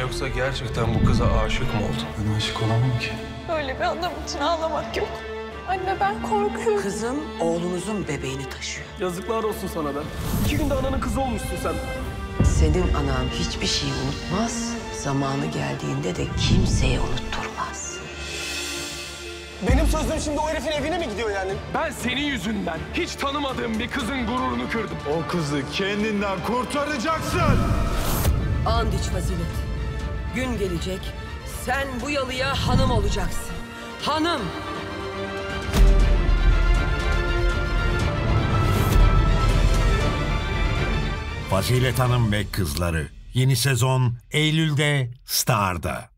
yoksa gerçekten bu kıza aşık mı oldun? Ben aşık olamam ki. Öyle bir adam için ağlamak yok. Anne ben korkuyorum. Kızım oğlunuzun bebeğini taşıyor. Yazıklar olsun sana be. İki günde ananın kızı olmuşsun sen. Senin anan hiçbir şeyi unutmaz. Zamanı geldiğinde de kimseye unutturmaz. Benim sözüm şimdi o herifin evine mi gidiyor yani? Ben senin yüzünden hiç tanımadığım bir kızın gururunu kırdım. O kızı kendinden kurtaracaksın. And iç fazilet. Gün gelecek, sen bu yalıya hanım olacaksın. Hanım! Fazilet Hanım ve Kızları yeni sezon Eylül'de Star'da.